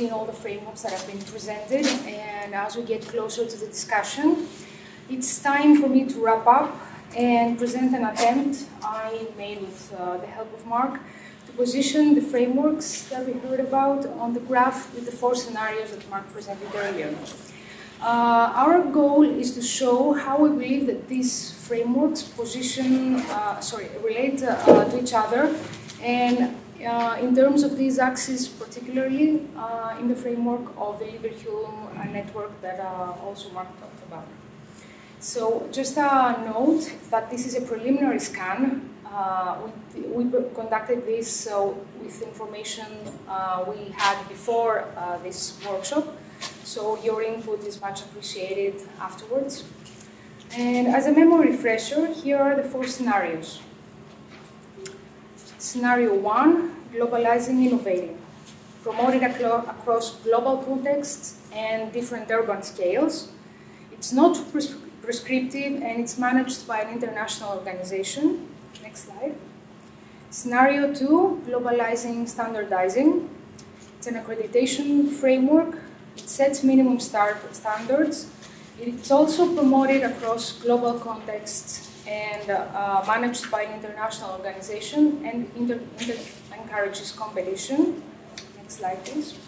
seen all the frameworks that have been presented, and as we get closer to the discussion, it's time for me to wrap up and present an attempt I made with uh, the help of Mark to position the frameworks that we heard about on the graph with the four scenarios that Mark presented earlier. Uh, our goal is to show how we believe that these frameworks position, uh, sorry, relate uh, to each other, and uh, in terms of these axes, particularly uh, in the framework of the Leverhulme network that also Mark talked about. So just a note that this is a preliminary scan. Uh, we, we, conducted this uh, with information uh, we had before uh, this workshop, so your input is much appreciated afterwards. And as a memory refresher, here are the four scenarios. Scenario one, globalizing innovating, promoted across global contexts and different urban scales. It's not prescriptive and it's managed by an international organization. Next slide. Scenario two, globalizing standardizing. It's an accreditation framework. It sets minimum standards. It's also promoted across global contexts and uh, managed by an international organization and inter inter encourages competition. Next slide, please.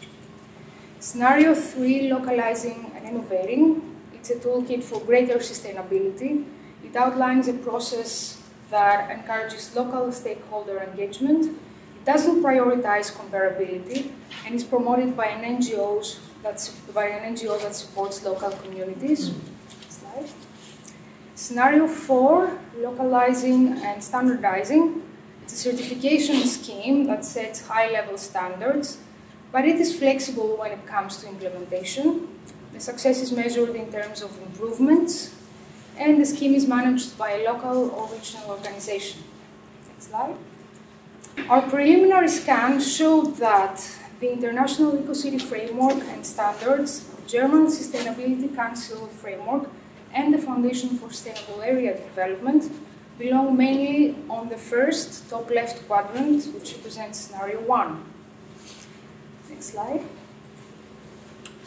Scenario three, localizing and innovating. It's a toolkit for greater sustainability. It outlines a process that encourages local stakeholder engagement. It doesn't prioritize comparability and is promoted by an NGOs that, by an NGO that supports local communities. Slide. Scenario four, localizing and standardizing. It's a certification scheme that sets high-level standards, but it is flexible when it comes to implementation. The success is measured in terms of improvements, and the scheme is managed by a local or regional organization. Next slide. Our preliminary scan showed that the International EcoCity Framework and Standards, the German Sustainability Council Framework, and the Foundation for Sustainable Area Development belong mainly on the first top left quadrant, which represents scenario one. Next slide.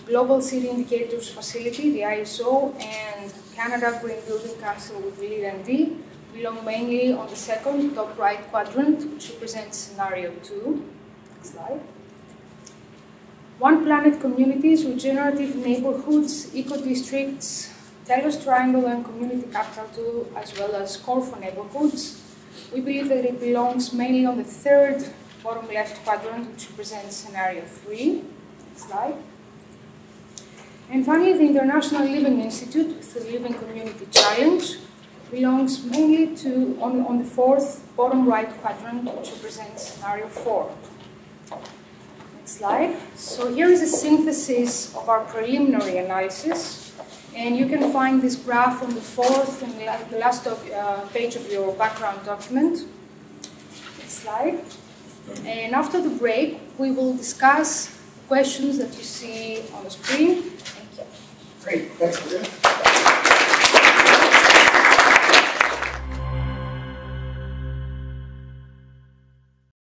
Global City Indicators Facility, the ISO, and Canada Green Building Council with the LEED ND belong mainly on the second top right quadrant, which represents scenario two. Next slide. One Planet communities, regenerative neighborhoods, eco-districts, Telos Triangle and Community Capital Tool, as well as Corfu neighborhoods. We believe that it belongs mainly on the third bottom left quadrant, which represents scenario 3. Next slide. And finally, the International Living Institute, the Living Community Challenge, belongs mainly to on, on the fourth bottom right quadrant, which represents scenario four. Next slide. So here is a synthesis of our preliminary analysis. And you can find this graph on the fourth and the last uh, page of your background document. Next slide. And after the break, we will discuss questions that you see on the screen Thank you. Great, thanks.